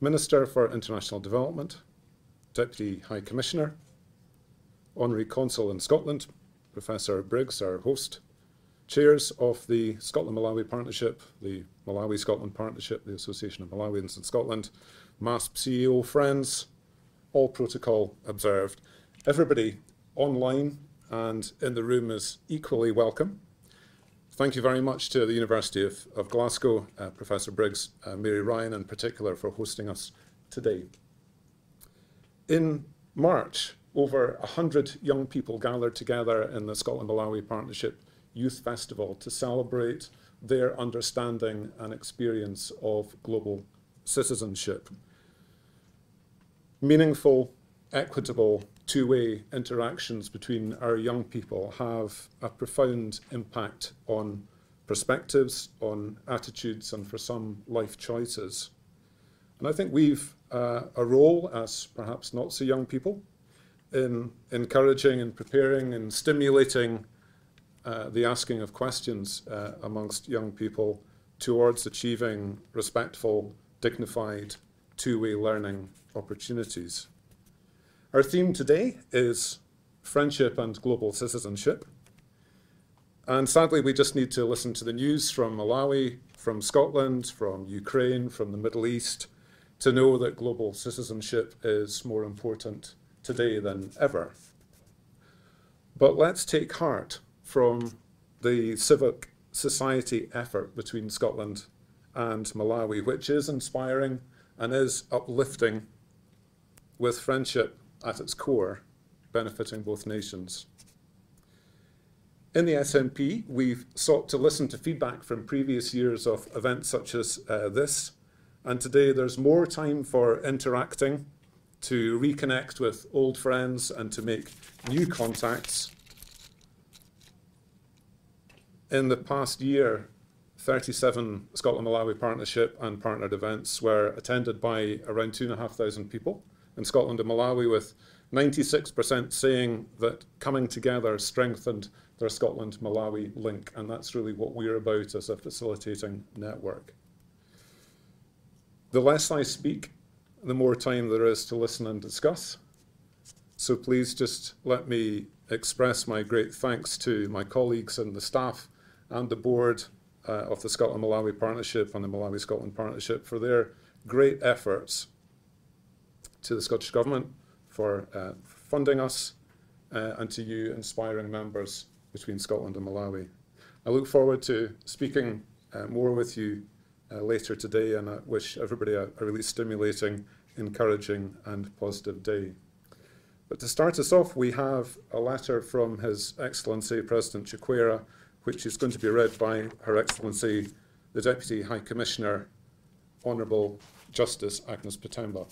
Minister for International Development, Deputy High Commissioner, Honorary Consul in Scotland, Professor Briggs, our host, chairs of the Scotland Malawi Partnership, the Malawi Scotland Partnership, the Association of Malawians in Scotland, MASP CEO friends, all protocol observed. Everybody online and in the room is equally welcome. Thank you very much to the University of, of Glasgow, uh, Professor Briggs, uh, Mary Ryan in particular, for hosting us today. In March, over 100 young people gathered together in the Scotland Malawi Partnership Youth Festival to celebrate their understanding and experience of global citizenship. Meaningful, equitable, two way interactions between our young people have a profound impact on perspectives, on attitudes, and for some, life choices. And I think we've uh, a role as perhaps not so young people in encouraging and preparing and stimulating uh, the asking of questions uh, amongst young people towards achieving respectful, dignified, two way learning opportunities. Our theme today is friendship and global citizenship. And sadly, we just need to listen to the news from Malawi, from Scotland, from Ukraine, from the Middle East, to know that global citizenship is more important today than ever. But let's take heart from the civic society effort between Scotland and Malawi, which is inspiring and is uplifting with friendship at its core, benefiting both nations. In the SMP, we've sought to listen to feedback from previous years of events such as uh, this, and today there's more time for interacting, to reconnect with old friends, and to make new contacts. In the past year, 37 Scotland Malawi Partnership and partnered events were attended by around 2,500 people in Scotland and Malawi, with 96% saying that coming together strengthened their Scotland Malawi link, and that's really what we're about as a facilitating network. The less I speak, the more time there is to listen and discuss. So please just let me express my great thanks to my colleagues and the staff and the board uh, of the Scotland Malawi Partnership and the Malawi Scotland Partnership for their great efforts to the Scottish Government for uh, funding us uh, and to you, inspiring members between Scotland and Malawi. I look forward to speaking uh, more with you uh, later today, and I wish everybody a, a really stimulating, encouraging, and positive day. But to start us off, we have a letter from His Excellency President Chakwera, which is going to be read by Her Excellency the Deputy High Commissioner, Honourable Justice Agnes Patemba.